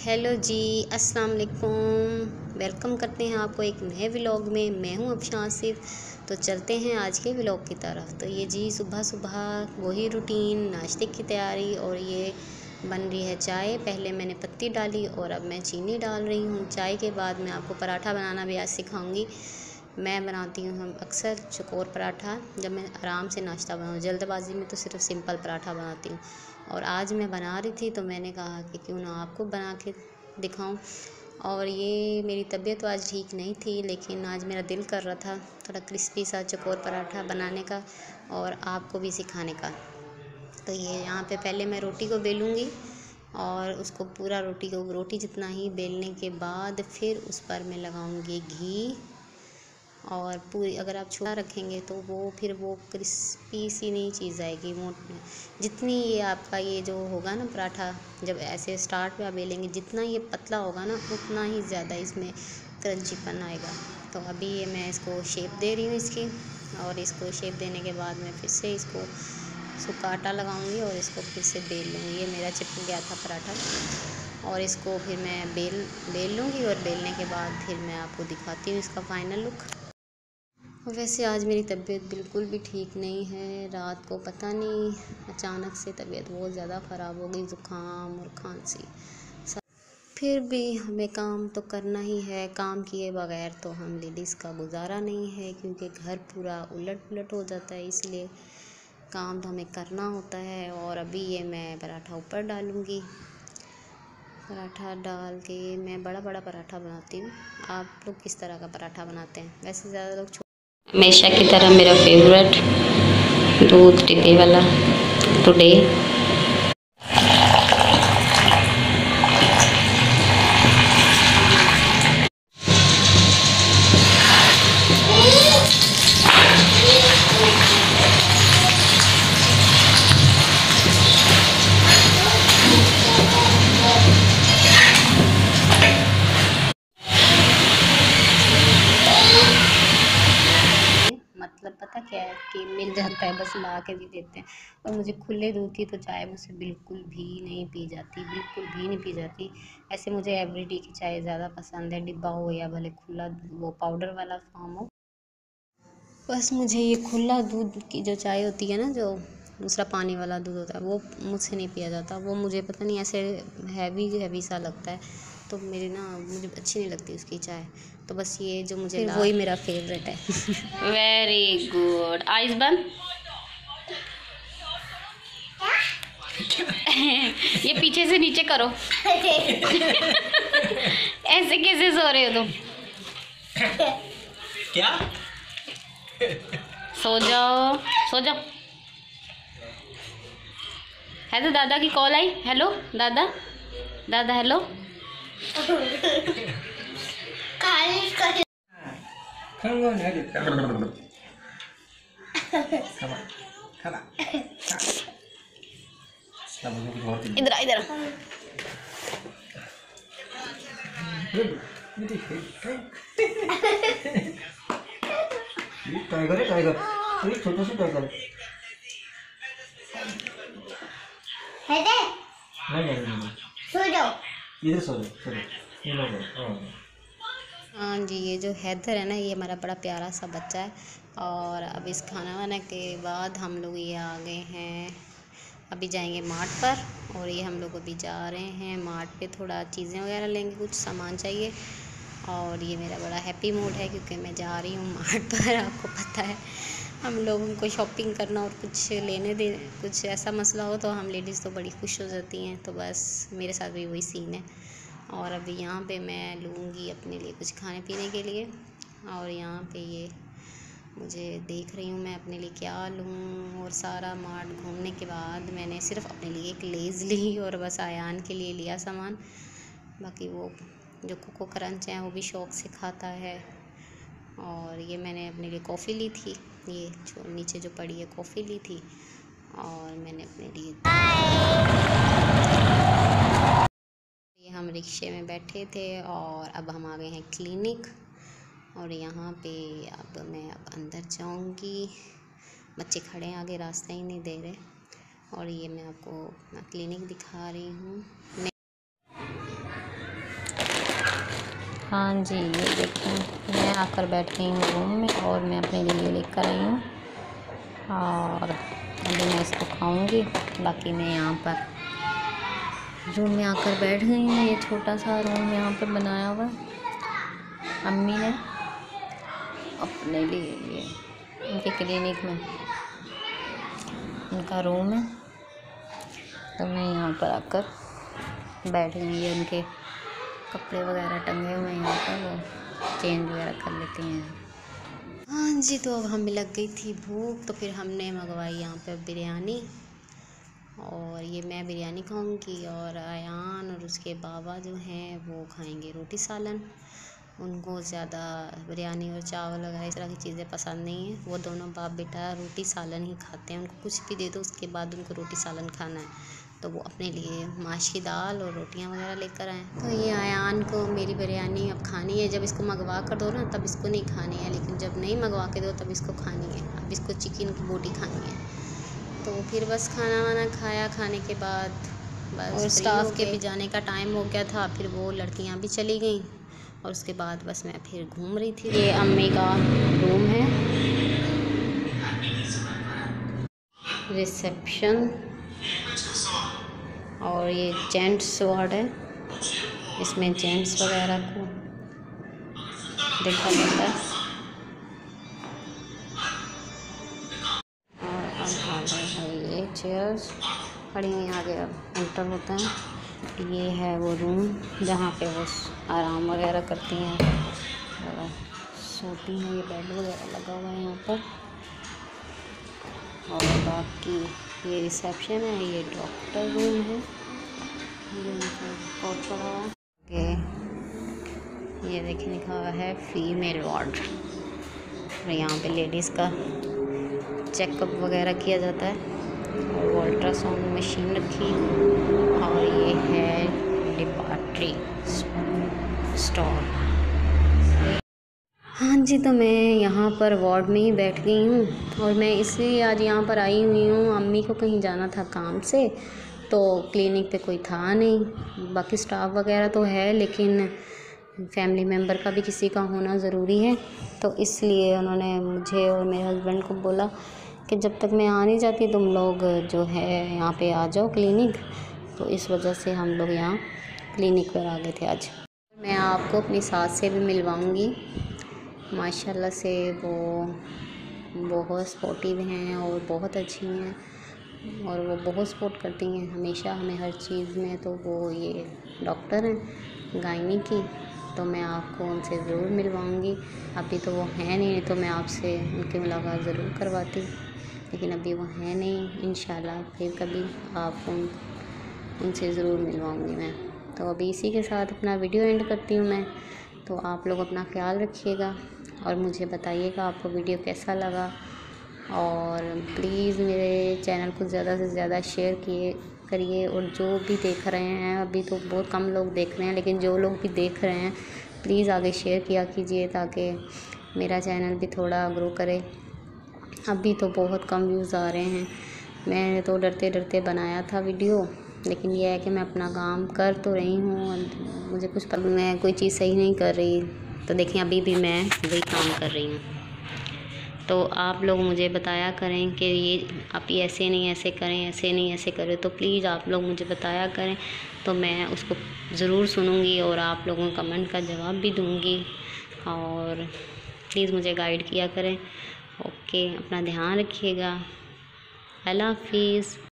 Hello जी, अस्सलाम वालेकुम। Welcome करते हैं आपको एक नए व्लॉग में। मैं हूँ अफशा आसिफ। तो चलते हैं आज के व्लॉग की तरफ़। तो ये जी सुबह सुबह वही रूटीन नाश्ते की तैयारी और ये बन रही है चाय। पहले मैंने पत्ती डाली और अब मैं चीनी डाल रही हूँ। चाय के बाद मैं आपको पराठा बनाना भी आज सिखाऊँगी। मैं बनाती हूँ अक्सर चकोर पराठा। जब मैं आराम से नाश्ता बनाऊँ, जल्दबाजी में तो सिर्फ़ सिंपल पराठा बनाती हूँ। और आज मैं बना रही थी तो मैंने कहा कि क्यों ना आपको बना के दिखाऊँ। और ये मेरी तबीयत तो आज ठीक नहीं थी, लेकिन आज मेरा दिल कर रहा था थोड़ा क्रिस्पी सा चकोर पराठा बनाने का और आपको भी सिखाने का। तो ये यहाँ पे पहले मैं रोटी को बेलूँगी और उसको पूरा रोटी को, रोटी जितना ही बेलने के बाद फिर उस पर मैं लगाऊँगी घी। और पूरी अगर आप छोटा रखेंगे तो वो फिर वो क्रिस्पी सी नहीं चीज़ आएगी वो जितनी ये आपका ये जो होगा ना पराठा, जब ऐसे स्टार्ट में आप बेलेंगे जितना ये पतला होगा ना, उतना ही ज़्यादा इसमें क्रंचीपन आएगा। तो अभी ये मैं इसको शेप दे रही हूँ इसकी और इसको शेप देने के बाद मैं फिर से इसको सूखा आटा लगाऊँगी और इसको फिर से बेल लूँगी। ये मेरा चिपक गया था पराठा और इसको फिर मैं बेल बेल लूँगी और बेलने के बाद फिर मैं आपको दिखाती हूँ इसका फाइनल लुक वैसे आज मेरी तबीयत बिल्कुल भी ठीक नहीं है। रात को पता नहीं, अचानक से तबीयत बहुत ज़्यादा ख़राब हो गई, ज़ुकाम और खांसी। फिर भी हमें काम तो करना ही है, काम किए बगैर तो हम लेडीज़ का गुजारा नहीं है, क्योंकि घर पूरा उलट पुलट हो जाता है, इसलिए काम तो हमें करना होता है और अभी ये मैं पराठा ऊपर डालूँगी। पराठा डाल के मैं बड़ा बड़ा पराठा बनाती हूँ। आप लोग किस तरह का पराठा बनाते हैं? वैसे ज़्यादा लोग हमेशा की तरह मेरा फेवरेट दूध टिक्की वाला टुडे मतलब पता क्या है कि मिल जाता है, बस ला के भी देते हैं। और मुझे खुले दूध की तो चाय मुझसे बिल्कुल भी नहीं पी जाती, बिल्कुल भी नहीं पी जाती। ऐसे मुझे एवरीडे की चाय ज़्यादा पसंद है, डिब्बा हो या भले खुला वो पाउडर वाला फॉर्म हो। बस मुझे ये खुला दूध की जो चाय होती है ना, जो दूसरा पानी वाला दूध होता है, वो मुझसे नहीं पिया जाता। वो मुझे पता नहीं, ऐसे हैवी हैवी सा लगता है तो मेरी ना, मुझे अच्छी नहीं लगती उसकी चाय। तो बस ये जो मुझे वही मेरा फेवरेट है। वेरी गुड आइस बंद? ये पीछे से नीचे करो। ऐसे कैसे सो रहे हो तुम? क्या? सो जाओ। सो जाओ। है तो दादा की कॉल आई? हेलो दादा? दादा हेलो इधर इधर। टाइगर है टाइगर छोटा सा टाइगर है नहीं नहीं नहीं। सो जाओ इधर सो जाओ सो जाओ ये लो हाँ हाँ जी, ये जो हैदर है ना, ये हमारा बड़ा प्यारा सा बच्चा है। और अब इस खाना वाना के बाद हम लोग ये आ गए हैं। अभी जाएँगे मार्ट पर और ये हम लोग अभी जा रहे हैं। मार्ट पे थोड़ा चीज़ें वगैरह लेंगे, कुछ सामान चाहिए। और ये मेरा बड़ा हैप्पी मूड है क्योंकि मैं जा रही हूँ मार्ट पर, आपको पता है। हम लोगों को शॉपिंग करना और कुछ लेने दे, कुछ ऐसा मसला हो तो हम लेडीज़ तो बड़ी खुश हो जाती हैं। तो बस मेरे साथ भी वही सीन है। और अभी यहाँ पे मैं लूँगी अपने लिए कुछ खाने पीने के लिए। और यहाँ पे ये मुझे देख रही हूँ मैं अपने लिए क्या लूँ। और सारा मार्ट घूमने के बाद मैंने सिर्फ़ अपने लिए एक लेज़ ली और बस आयान के लिए लिया सामान। बाकी वो जो कोको क्रंच हैं वो भी शौक से खाता है। और ये मैंने अपने लिए कॉफ़ी ली थी। ये जो नीचे जो पड़ी है कॉफ़ी ली थी। और मैंने अपने लिए रिक्शे में बैठे थे और अब हम आ गए हैं क्लिनिक। और यहाँ पे अब मैं अब अंदर जाऊँगी। बच्चे खड़े हैं, आगे रास्ता ही नहीं दे रहे। और ये मैं आपको अपना क्लिनिक दिखा रही हूँ। हाँ जी, ये देखें मैं आकर बैठ गई हूँ रूम में और मैं अपने लिए लेकर आई हूँ। और अभी मैं इसको खाऊँगी। बाकी मैं यहाँ पर रूम में आकर बैठ गई हूँ, ये छोटा सा रूम यहाँ पर बनाया हुआ अम्मी ने अपने लिए ये, उनके क्लिनिक में उनका रूम है। तो मैं यहाँ पर आकर बैठ गई, ये उनके कपड़े वगैरह टंगे हुए हैं यहाँ पर, वो चेंज वगैरह कर लेती हैं। हाँ जी तो अब हमें लग गई थी भूख तो फिर हमने मंगवाई यहाँ पर बिरयानी। और ये मैं बिरयानी खाऊँगी और अयान और उसके बाबा जो हैं वो खाएँगे रोटी सालन। उनको ज़्यादा बिरयानी और चावल वगैरह इस तरह की चीज़ें पसंद नहीं है। वो दोनों बाप बेटा रोटी सालन ही खाते हैं। उनको कुछ भी दे दो, उसके बाद उनको रोटी सालन खाना है। तो वो अपने लिए माश की दाल और रोटियाँ वगैरह लेकर आए। तो ये आयान को मेरी बिरयानी अब खानी है। जब इसको मंगवा कर दो ना, तब इसको नहीं खानी है। लेकिन जब नहीं मंगवा के दो, तब इसको खानी है। अब इसको चिकन की बोटी खानी है। तो फिर बस खाना वाना खाया खाने के बाद बस और स्टाफ के भी जाने का टाइम हो गया था फिर वो लड़कियाँ भी चली गई और उसके बाद बस मैं फिर घूम रही थी। ये अम्मी का रूम है। रिसेप्शन और ये जेंट्स वार्ड है। इसमें जेंट्स वगैरह को देखा जाता है। और ये चेयर्स खड़ी हुई आगे एंटर होता है. ये है वो रूम जहाँ पे वो आराम वगैरह करती हैं. सोती हैं, ये बेड वगैरह लगा हुआ है यहाँ पर. और बाकी ये रिसेप्शन है, ये डॉक्टर रूम है. ये बहुत बड़ा ये देखिए लिखा हुआ है फीमेल वार्ड और यहाँ पे लेडीज़ का चेकअप वगैरह किया जाता है। और अल्ट्रासाउंड मशीन रखी। और ये है डिपार्ट्री स्टॉल हाँ जी तो मैं यहाँ पर वार्ड में ही बैठ गई हूँ। और मैं इसलिए आज यहाँ पर आई हुई हूँ। अम्मी को कहीं जाना था काम से तो क्लिनिक पे कोई था नहीं। बाकी स्टाफ वगैरह तो है, लेकिन फैमिली मेंबर का भी किसी का होना ज़रूरी है। तो इसलिए उन्होंने मुझे और मेरे हस्बैंड को बोला कि जब तक मैं आ नहीं जाती, तुम लोग जो है यहाँ पे आ जाओ क्लिनिक। तो इस वजह से हम लोग यहाँ क्लिनिक पर आ गए थे आज। मैं आपको अपनी सास से भी मिलवाऊँगी। माशाल्लाह से वो बहुत सपोर्टिव हैं और बहुत अच्छी हैं और वो बहुत सपोर्ट करती हैं हमेशा हमें हर चीज़ में। तो वो ये डॉक्टर हैं गायनी की। तो मैं आपको उनसे ज़रूर मिलवाऊँगी। अभी तो वो हैं नहीं तो मैं आपसे उनकी मुलाकात ज़रूर करवाती लेकिन अभी वो हैं नहीं इन फिर कभी आप उन, उनसे ज़रूर मिलवाऊँगी मैं। तो अभी इसी के साथ अपना वीडियो एंड करती हूँ मैं। तो आप लोग अपना ख्याल रखिएगा और मुझे बताइएगा आपको वीडियो कैसा लगा। और प्लीज़ मेरे चैनल को ज़्यादा से ज़्यादा शेयर किए करिए और जो भी देख रहे हैं अभी तो बहुत कम लोग देख रहे हैं लेकिन जो लोग भी देख रहे हैं प्लीज़ आगे शेयर किया कीजिए ताकि मेरा चैनल भी थोड़ा ग्रो करे। अभी तो बहुत कम व्यूज़ आ रहे हैं। मैंने तो डरते डरते बनाया था वीडियो लेकिन यह है कि मैं अपना काम कर तो रही हूँ मुझे कुछ पर मैं कोई चीज़ सही नहीं कर रही। तो देखें अभी भी मैं वही काम कर रही हूँ। तो आप लोग मुझे बताया करें कि ये, आप ये ऐसे नहीं, ऐसे करें, ऐसे नहीं, ऐसे करें। तो प्लीज़ आप लोग मुझे बताया करें तो मैं उसको ज़रूर सुनूँगी और आप लोगों कमेंट का जवाब भी दूँगी। और प्लीज़ मुझे गाइड किया करें। ओके अपना ध्यान रखिएगा। अल्लाह हाफिज़।